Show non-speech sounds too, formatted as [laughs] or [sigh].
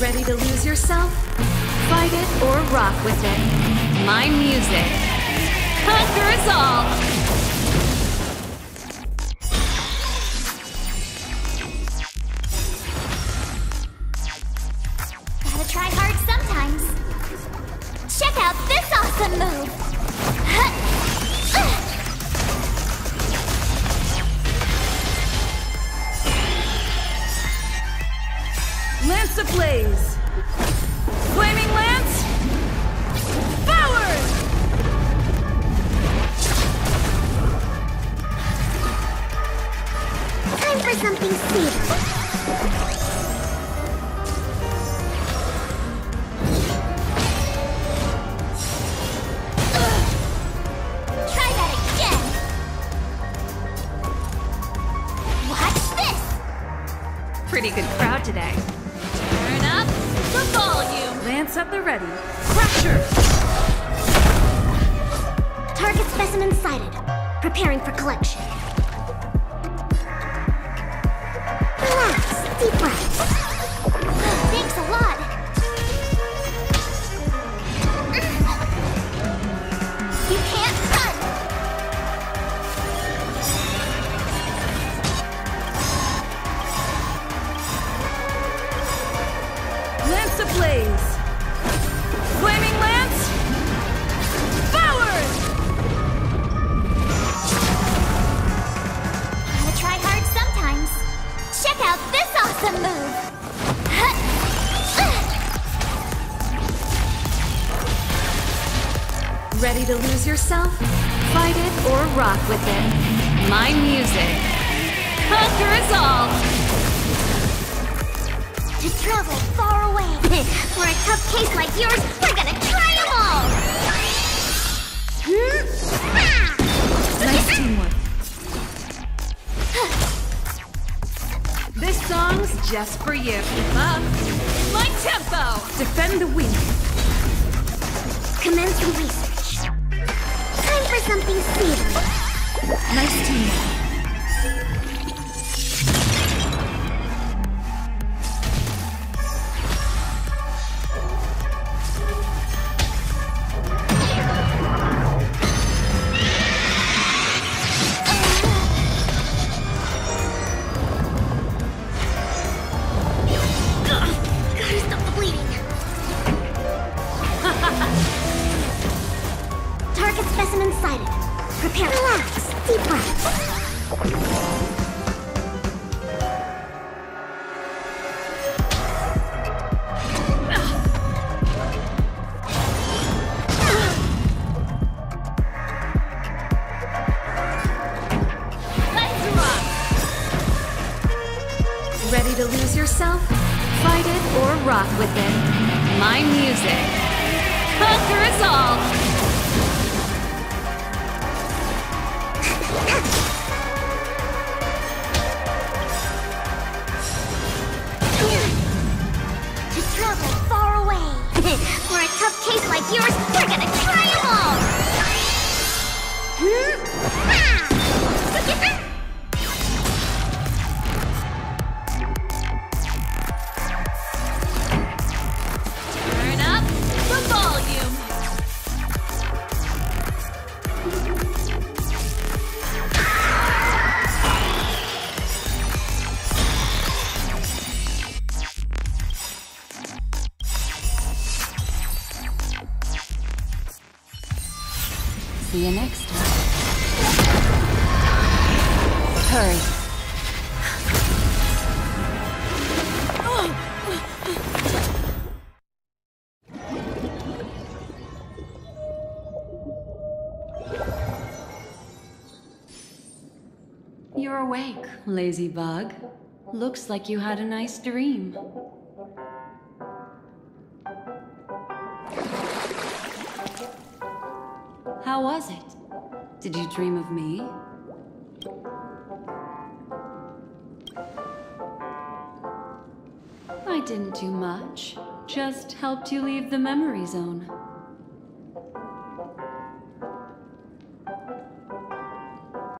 Ready to lose yourself? Fight it or rock with it. My music. Conquer us all! Ablaze! Flaming Lance! Forward! Time for something sweeter. Try that again! Watch this! Pretty good crowd today. The at the ready. Crusher! Target specimen sighted. Preparing for collection. Relax. Deep breaths. Ready to lose yourself? Fight it or rock with it. My music. Conquer us all! To travel far away. [laughs] For a tough case like yours, we're gonna try them all! [laughs] Nice teamwork. This song's just for you. Up. My tempo! Defend the weak. Commencing research. Time for something sweeter. Nice teamwork. Prepare. Relax. Deep breath. Ready to lose yourself? Fight it or rock with it. My music. Conquer us all! For a tough case like yours, we're gonna try them all! Turn See you next time. Hurry. You're awake, lazy bug. Looks like you had a nice dream. How was it? Did you dream of me? I didn't do much. Just helped you leave the memory zone.